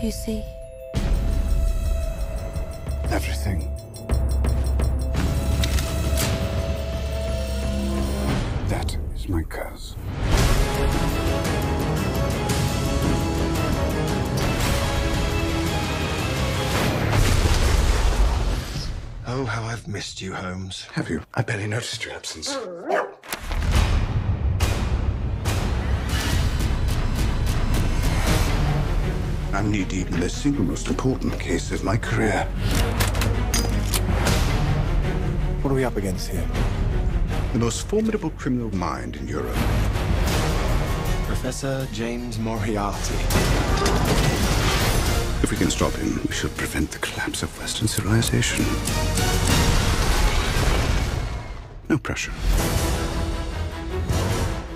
do you see? Everything. That is my curse. Oh, how I've missed you, Holmes. Have you? I barely noticed your absence. Oh, I'm knee deep in the single most important case of my career. What are we up against here? The most formidable criminal mind in Europe. Professor James Moriarty. If we can stop him, we should prevent the collapse of Western civilization. No pressure.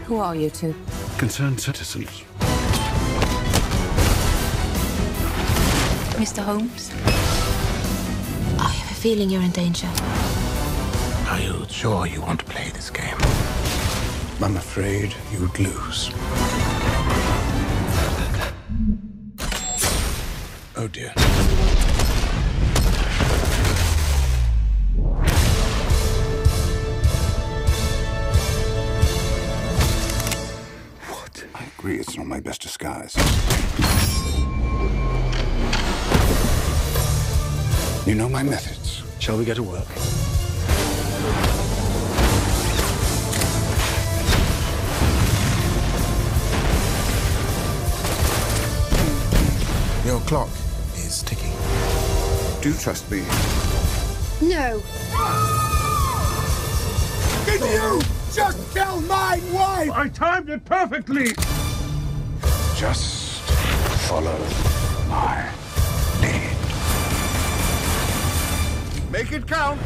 Who are you two? Concerned citizens. Mr. Holmes? I have a feeling you're in danger. Are you sure you want to play this game? I'm afraid you'd lose. Oh dear. What? I agree, it's not my best disguise. You know my methods. Shall we get to work? Your clock is ticking. Do you trust me? No. Did you just kill my wife? I timed it perfectly. Just follow my lead. Make it count.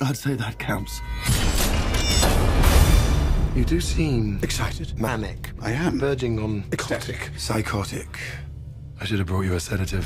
I'd say that counts. You do seem Excited? manic. I am. Verging on Ecstatic. psychotic. I should have brought you a sedative.